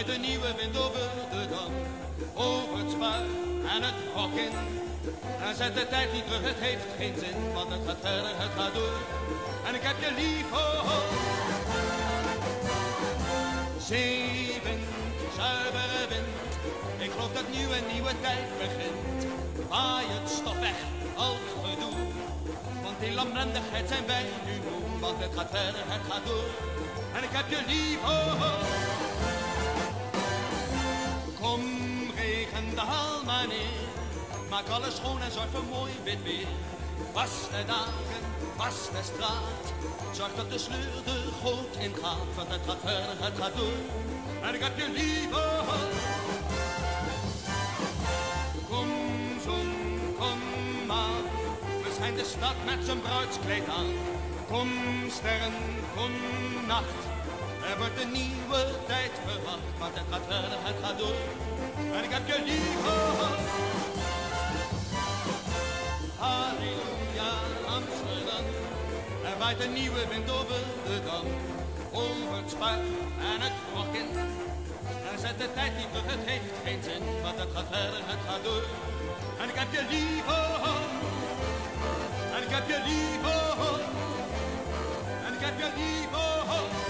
waait een nieuwe wind over de dam, over het spuit en het hok in. En zet de tijd niet terug, het heeft geen zin, want het gaat verder, het gaat door. En ik heb je lief, oh, oh. Zeewind, zuivere wind, ik geloof dat nu een nieuwe tijd begint. Waai het stof weg, al gedoe, want in lamlendigheid zijn wij nu moe. Want het gaat verder, het gaat door, en ik heb je lief, oh, oh. Kom, regen, daal maar neer. Maak alles schoon en zorg voor mooi wit weer. Was de dagen, was de straat. Zorg dat de sleur de goot ingaat. Want het gaat verder, het gaat door. En ik heb je lief, oh, oh. Kom, zon, kom maar. We zijn de stad met zijn bruidskleed aan. Kom, sterren, kom, nacht. Er wordt een nieuwe tijd verwacht, want het gaat verder, het gaat door. En ik heb je lief, oh. Halleluja, Amsterdam. Er waait een nieuwe wind over de dam. Over het spuit en het in. En zet de tijd niet terug, het heeft geen zin, want het gaat verder, het gaat door. En ik heb je lief. En ik heb je lief, got your leave,